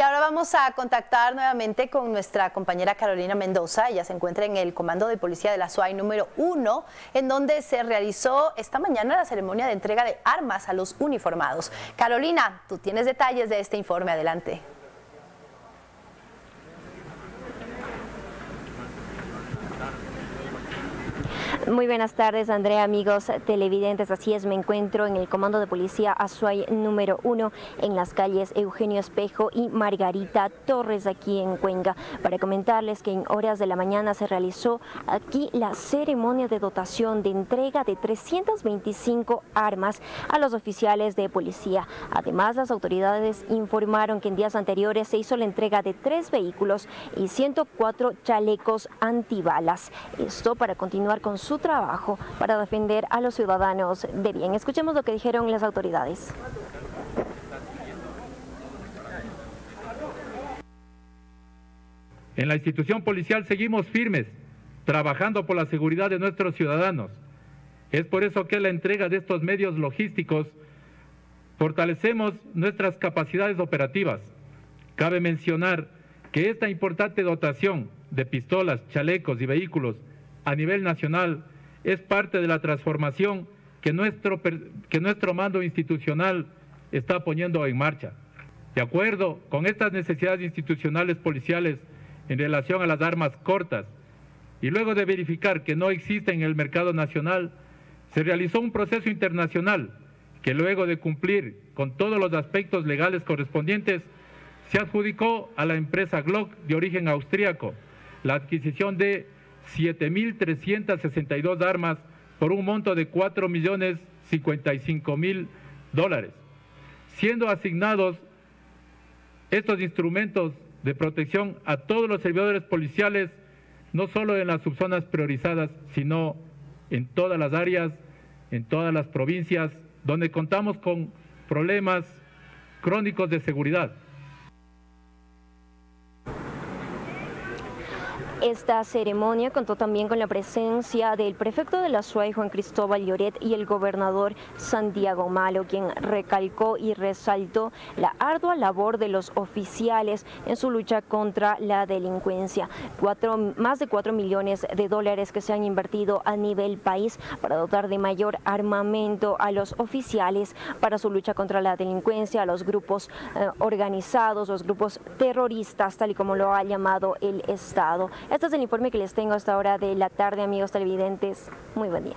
Y ahora vamos a contactar nuevamente con nuestra compañera Carolina Mendoza. Ella se encuentra en el Comando de Policía de la SUAI número 1, en donde se realizó esta mañana la ceremonia de entrega de armas a los uniformados. Carolina, tú tienes detalles de este informe. Adelante. Muy buenas tardes, Andrea, amigos televidentes. Así es, me encuentro en el Comando de Policía Azuay número uno en las calles Eugenio Espejo y Margarita Torres aquí en Cuenca para comentarles que en horas de la mañana se realizó aquí la ceremonia de dotación de entrega de 325 armas a los oficiales de policía. Además, las autoridades informaron que en días anteriores se hizo la entrega de tres vehículos y 104 chalecos antibalas. Esto para continuar con su trabajo para defender a los ciudadanos de bien. Escuchemos lo que dijeron las autoridades. En la institución policial seguimos firmes, trabajando por la seguridad de nuestros ciudadanos. Es por eso que la entrega de estos medios logísticos fortalecemos nuestras capacidades operativas. Cabe mencionar que esta importante dotación de pistolas, chalecos y vehículos a nivel nacional es parte de la transformación que nuestro, que nuestro mando institucional está poniendo en marcha. De acuerdo con estas necesidades institucionales policiales en relación a las armas cortas, y luego de verificar que no existen en el mercado nacional, se realizó un proceso internacional que luego de cumplir con todos los aspectos legales correspondientes, se adjudicó a la empresa Glock de origen austríaco la adquisición de 7.362 armas por un monto de 4 millones 55 mil dólares, siendo asignados estos instrumentos de protección a todos los servidores policiales, no solo en las subzonas priorizadas, sino en todas las áreas, en todas las provincias, donde contamos con problemas crónicos de seguridad. Esta ceremonia contó también con la presencia del prefecto de la SUAI, Juan Cristóbal Lloret, y el gobernador Santiago Malo, quien recalcó y resaltó la ardua labor de los oficiales en su lucha contra la delincuencia. más de 4 millones de dólares que se han invertido a nivel país para dotar de mayor armamento a los oficiales para su lucha contra la delincuencia, a los grupos eh, organizados, los grupos terroristas, tal y como lo ha llamado el Estado. Este es el informe que les tengo hasta ahora de la tarde, amigos televidentes. Muy buen día.